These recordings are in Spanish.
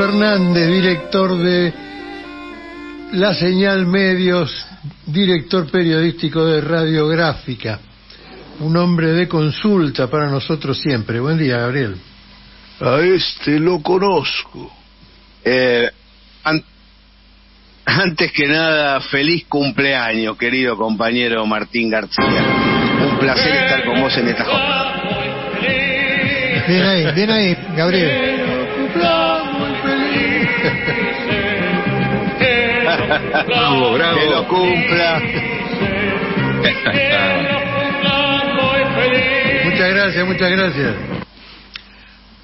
Fernández, director de La Señal Medios, director periodístico de Radiográfica. Un hombre de consulta para nosotros siempre. Buen día, Gabriel. A este lo conozco. Eh, antes que nada, feliz cumpleaños, querido compañero Martín García. Un placer estar con vos en esta jornada. Bien ahí, bien ahí, Gabriel. Bravo, bravo. Que lo cumpla. muchas gracias, muchas gracias.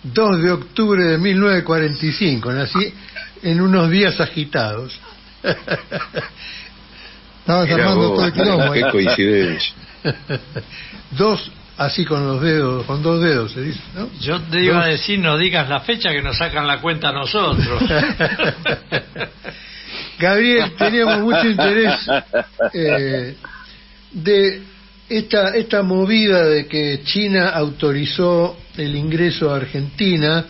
2 de octubre de 1945, nací en unos días agitados. Estabas armando todo el quilombo. Qué coincidencia. Dos, así con los dedos, con dos dedos se dice, ¿no? Yo te iba a decir, no digas la fecha que nos sacan la cuenta a nosotros. Gabriel, teníamos mucho interés eh, de esta, esta movida de que China autorizó el ingreso a Argentina.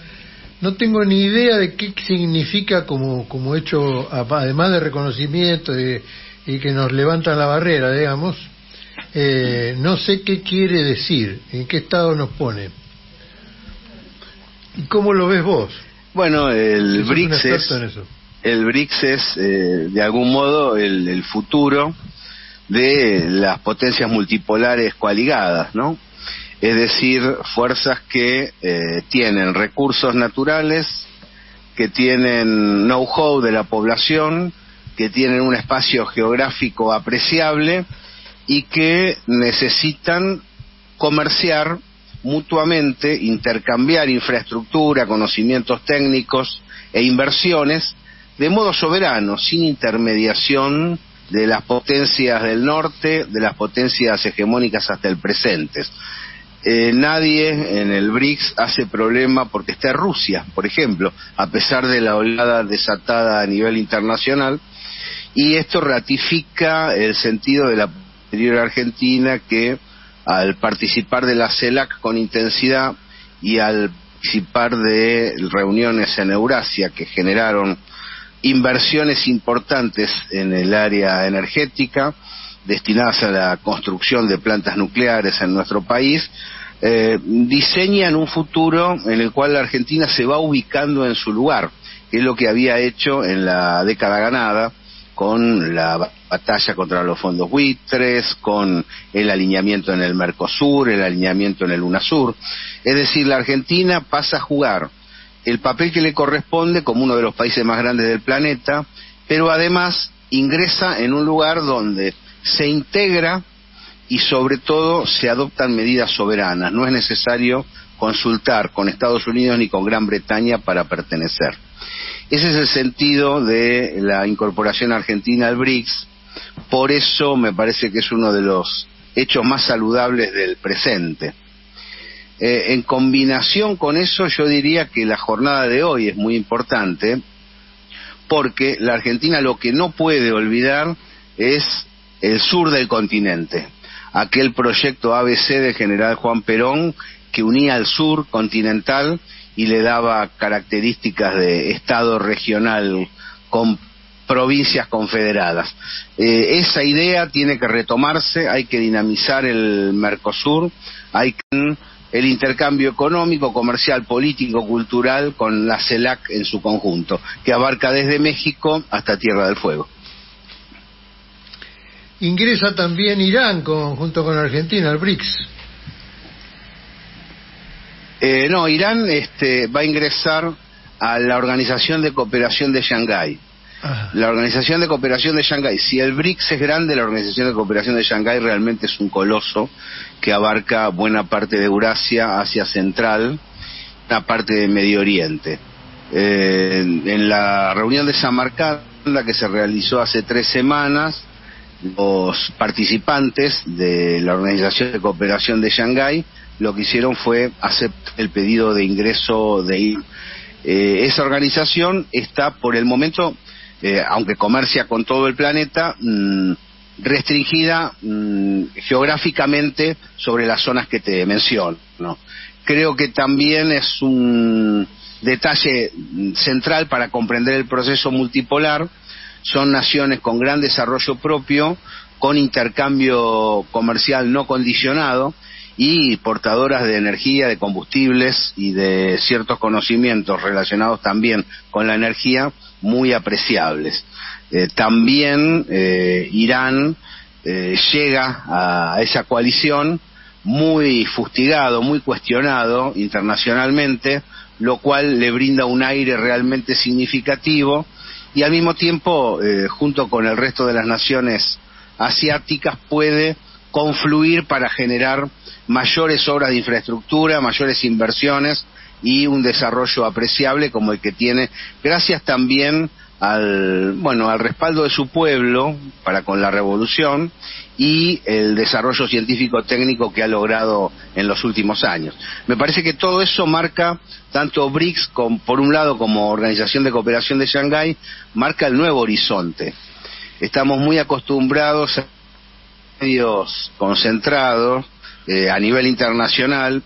No tengo ni idea de qué significa como, como hecho, además de reconocimiento y, y que nos levantan la barrera, digamos. Eh, no sé qué quiere decir, en qué estado nos pone. ¿Y cómo lo ves vos? Bueno, el BRICS es, el BRICS es eh, de algún modo el, futuro de las potencias multipolares coaligadas, ¿no? Es decir, fuerzas que eh, tienen recursos naturales, que tienen know-how de la población, que tienen un espacio geográfico apreciable y que necesitan comerciar mutuamente, intercambiar infraestructura, conocimientos técnicos e inversiones de modo soberano, sin intermediación de las potencias del norte, de las potencias hegemónicas hasta el presente. Eh, nadie en el BRICS hace problema porque está Rusia, por ejemplo, a pesar de la oleada desatada a nivel internacional, y esto ratifica el sentido de la posterior argentina que al participar de la CELAC con intensidad y al participar de reuniones en Eurasia que generaron inversiones importantes en el área energética destinadas a la construcción de plantas nucleares en nuestro país, eh, diseñan un futuro en el cual la Argentina se va ubicando en su lugar, que es lo que había hecho en la década ganada con la batalla contra los fondos buitres, con el alineamiento en el Mercosur, el alineamiento en el UNASUR. Es decir, la Argentina pasa a jugar el papel que le corresponde como uno de los países más grandes del planeta, pero además ingresa en un lugar donde se integra y sobre todo se adoptan medidas soberanas. No es necesario consultar con Estados Unidos ni con Gran Bretaña para pertenecer. Ese es el sentido de la incorporación argentina al BRICS. Por eso me parece que es uno de los hechos más saludables del presente. Eh, en combinación con eso, yo diría que la jornada de hoy es muy importante porque la Argentina lo que no puede olvidar es el sur del continente, aquel proyecto ABC del general Juan Perón que unía al sur continental y le daba características de Estado regional con provincias confederadas. Eh, esa idea tiene que retomarse, hay que dinamizar el Mercosur, hay que el intercambio económico, comercial, político, cultural con la CELAC en su conjunto, que abarca desde México hasta Tierra del Fuego. Ingresa también Irán junto con Argentina al BRICS. Eh, no, Irán este, va a ingresar a la Organización de Cooperación de Shanghái. La Organización de Cooperación de Shanghái, si el BRICS es grande, la Organización de Cooperación de Shanghái realmente es un coloso que abarca buena parte de Eurasia, Asia Central, una parte de Medio Oriente. Eh, en la reunión de Samarcanda que se realizó hace tres semanas, los participantes de la Organización de Cooperación de Shanghái lo que hicieron fue aceptar el pedido de ingreso de eh, esa organización está por el momento eh, aunque comercia con todo el planeta, mm, restringida mm, geográficamente sobre las zonas que te menciono. Creo que también es un detalle central para comprender el proceso multipolar, son naciones con gran desarrollo propio, con intercambio comercial no condicionado y portadoras de energía, de combustibles y de ciertos conocimientos relacionados también con la energía muy apreciables. Eh, también eh, Irán eh, llega a esa coalición muy fustigado, muy cuestionado internacionalmente, lo cual le brinda un aire realmente significativo y al mismo tiempo, junto con el resto de las naciones asiáticas, puede confluir para generar mayores obras de infraestructura, mayores inversiones y un desarrollo apreciable como el que tiene, gracias también al bueno al respaldo de su pueblo para con la revolución y el desarrollo científico técnico que ha logrado en los últimos años. Me parece que todo eso marca tanto BRICS por un lado como Organización de Cooperación de Shanghái marca el nuevo horizonte. Estamos muy acostumbrados medios concentrados eh, a nivel internacional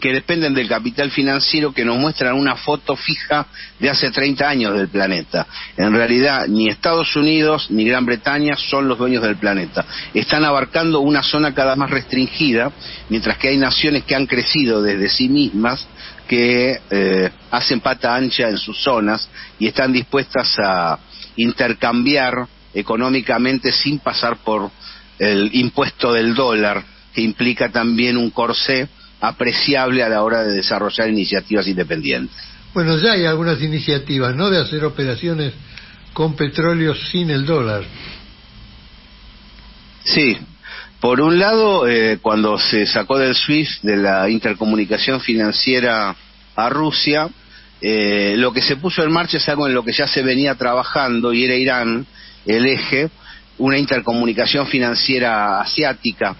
que dependen del capital financiero que nos muestran una foto fija de hace 30 años del planeta. En realidad, ni Estados Unidos ni Gran Bretaña son los dueños del planeta. Están abarcando una zona cada vez más restringida, mientras que hay naciones que han crecido desde sí mismas, que eh, hacen pata ancha en sus zonas y están dispuestas a intercambiar económicamente sin pasar por el impuesto del dólar, que implica también un corsé apreciable a la hora de desarrollar iniciativas independientes. Bueno, ya hay algunas iniciativas, ¿no?, de hacer operaciones con petróleo sin el dólar. Sí. Por un lado, eh, cuando se sacó del SWIFT, de la intercomunicación financiera a Rusia, eh, lo que se puso en marcha es algo en lo que ya se venía trabajando y era Irán el eje, una intercomunicación financiera asiática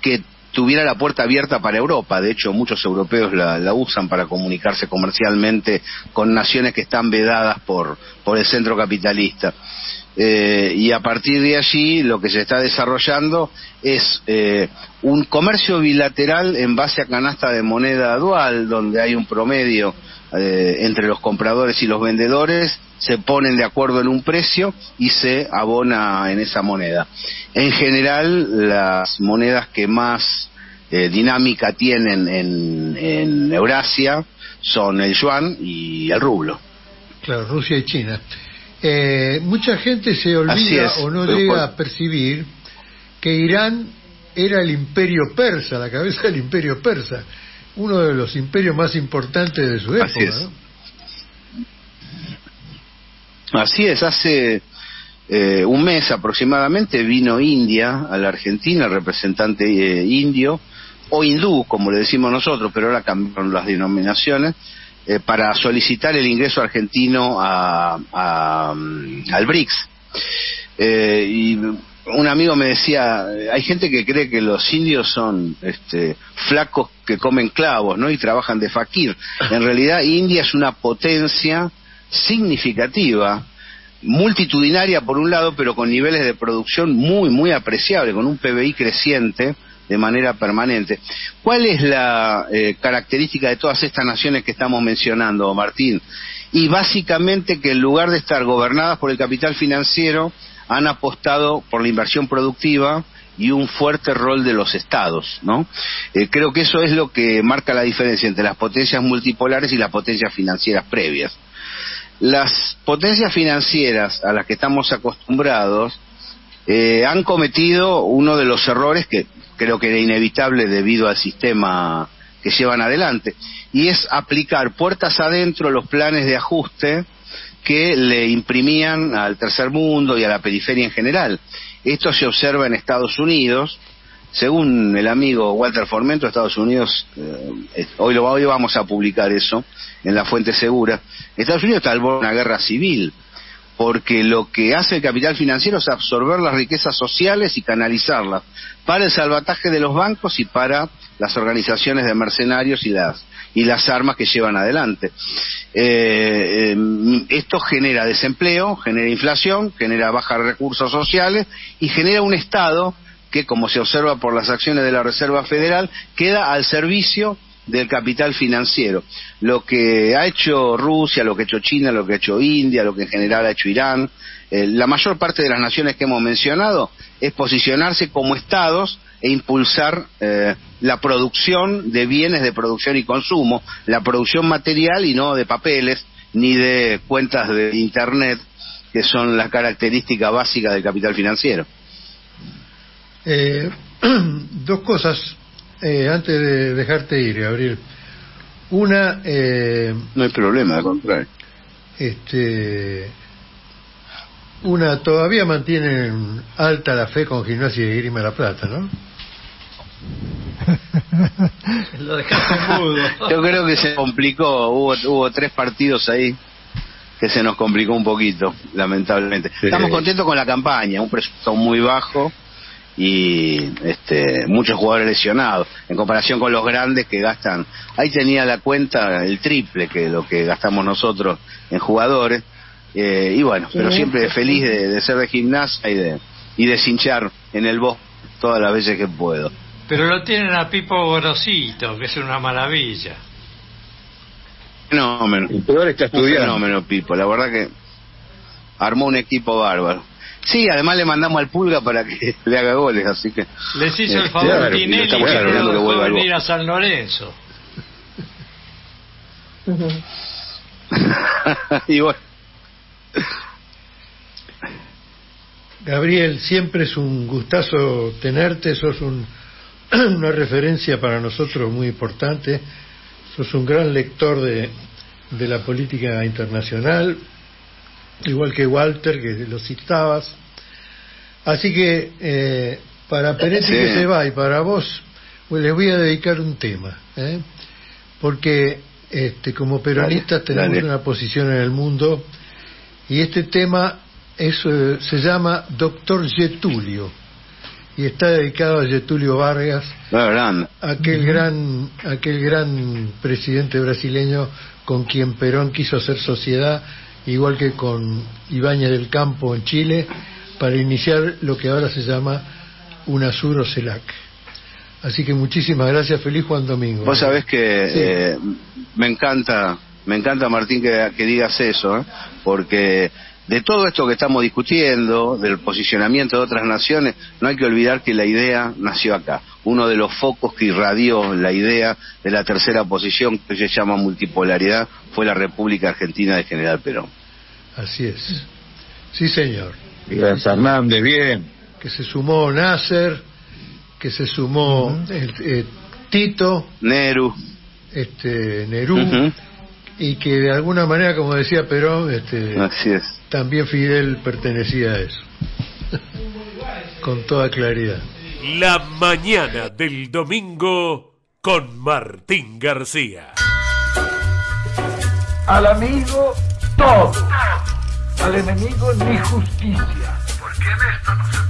que tuviera la puerta abierta para Europa. De hecho, muchos europeos la, usan para comunicarse comercialmente con naciones que están vedadas por, por el centro capitalista. Eh, y a partir de allí lo que se está desarrollando es eh, un comercio bilateral en base a canasta de moneda dual, donde hay un promedio eh, entre los compradores y los vendedores, se ponen de acuerdo en un precio y se abona en esa moneda. En general, las monedas que más eh, dinámica tienen en, Eurasia son el yuan y el rublo. Claro, Rusia y China. Eh, mucha gente se olvida o no llega a percibir que Irán era el imperio persa, la cabeza del imperio persa uno de los imperios más importantes de su época. Así es, hace eh, un mes aproximadamente vino India a la Argentina, el representante eh, indio, o hindú, como le decimos nosotros, pero ahora cambiaron las denominaciones, eh, para solicitar el ingreso argentino a, mm, al BRICS. y un amigo me decía, hay gente que cree que los indios son este, flacos que comen clavos, ¿no? Y trabajan de fakir. En realidad, India es una potencia significativa, multitudinaria por un lado, pero con niveles de producción muy, muy apreciables, con un PBI creciente de manera permanente. ¿Cuál es la eh, característica de todas estas naciones que estamos mencionando, Martín? Y básicamente que en lugar de estar gobernadas por el capital financiero, han apostado por la inversión productiva y un fuerte rol de los estados, ¿no? Eh, creo que eso es lo que marca la diferencia entre las potencias multipolares y las potencias financieras previas. Las potencias financieras a las que estamos acostumbrados eh, han cometido uno de los errores que creo que era inevitable debido al sistema que llevan adelante, y es aplicar puertas adentro los planes de ajuste que le imprimían al tercer mundo y a la periferia en general. Esto se observa en Estados Unidos. Según el amigo Walter Formento, Estados Unidos, eh, hoy, lo, vamos a publicar eso en la fuente segura, Estados Unidos está una guerra civil, porque lo que hace el capital financiero es absorber las riquezas sociales y canalizarlas para el salvataje de los bancos y para las organizaciones de mercenarios y las y las armas que llevan adelante. Eh, eh, esto genera desempleo, genera inflación, genera baja recursos sociales y genera un Estado que, como se observa por las acciones de la Reserva Federal, queda al servicio del capital financiero. Lo que ha hecho Rusia, lo que ha hecho China, lo que ha hecho India, lo que en general ha hecho Irán, eh, la mayor parte de las naciones que hemos mencionado es posicionarse como estados e impulsar eh, la producción de bienes de producción y consumo, la producción material y no de papeles ni de cuentas de Internet, que son las características básicas del capital financiero. Eh, dos cosas eh, antes de dejarte ir, Gabriel. Una. Eh, no hay problema, al contrario. Este. Una, todavía mantienen alta la fe con Gimnasia y Grima La Plata, ¿no? Lo dejaste mudo. Yo creo que se complicó, hubo, hubo tres partidos ahí que se nos complicó un poquito, lamentablemente. Estamos contentos con la campaña, un presupuesto muy bajo y este, muchos jugadores lesionados en comparación con los grandes que gastan. Ahí tenía la cuenta el triple que lo que gastamos nosotros en jugadores. Eh, y bueno, pero siempre feliz de, ser de gimnasia y de, y de cinchar en el bosque todas las veces que puedo. Pero lo tienen a Pipo Gorosito, que es una maravilla. Fenómeno. El peor está estudiando. Fenómeno, Pipo. La verdad que armó un equipo bárbaro. Sí, además le mandamos al Pulga para que le haga goles, así que... Les hizo el favor claro, Tinelli que no que venir a San Lorenzo. y bueno... Gabriel, siempre es un gustazo tenerte, sos un una referencia para nosotros muy importante. Sos un gran lector de, de la política internacional, igual que Walter, que lo citabas. Así que eh, para Peretti que se va y para vos, pues les voy a dedicar un tema, ¿eh? porque este, como peronistas tenemos una posición en el mundo y este tema es, eh, se llama Doctor Getulio y está dedicado a Getulio Vargas, aquel gran, aquel gran presidente brasileño con quien Perón quiso hacer sociedad, igual que con Ibáñez del Campo en Chile, para iniciar lo que ahora se llama UNASUR o CELAC. Así que muchísimas gracias, feliz Juan Domingo. Vos sabés que eh, me encanta, me encanta Martín que, que digas eso, ¿eh? porque de todo esto que estamos discutiendo, del posicionamiento de otras naciones, no hay que olvidar que la idea nació acá. Uno de los focos que irradió la idea de la tercera posición, que se llama multipolaridad, fue la República Argentina de General Perón. Así es. Sí, señor. Gracias, Hernández, bien. Que se sumó Nasser, que se sumó eh, Tito. Neru. Este, Nerú. Y que de alguna manera, como decía Perón, este, Así es también Fidel pertenecía a eso. con toda claridad. La mañana del domingo con Martín García. Al amigo todo. Al enemigo ni justicia. Porque en esto no se